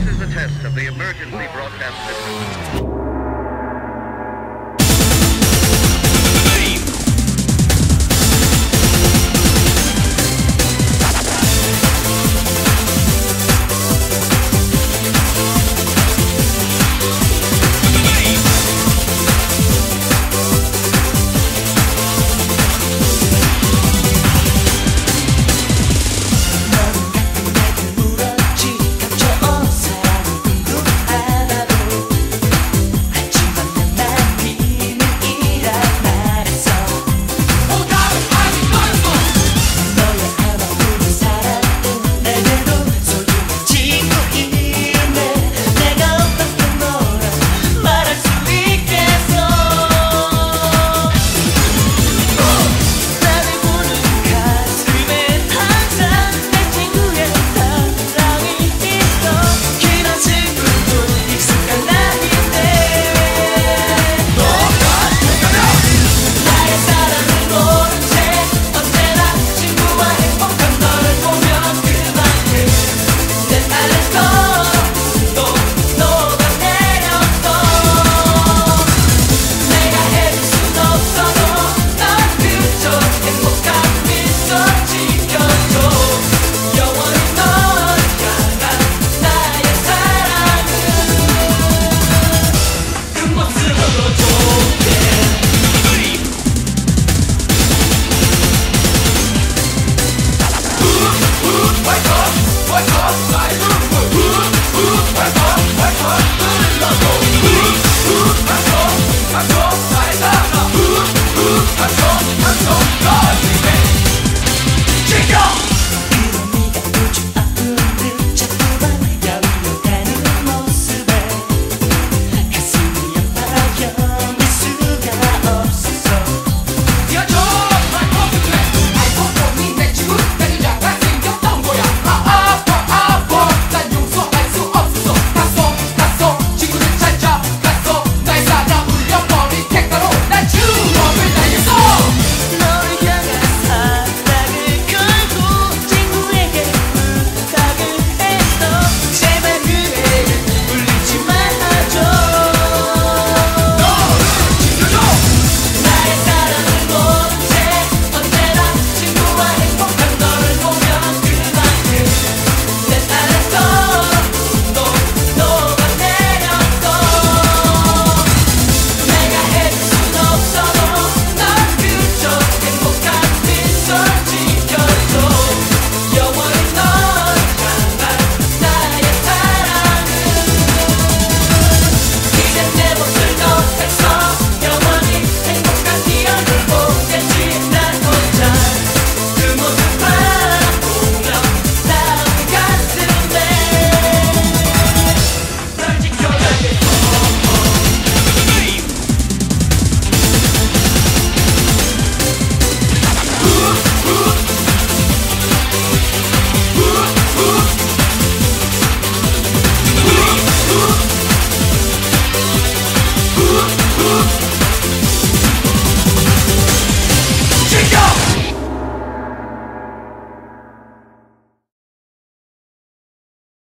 This is the test of the emergency broadcast system.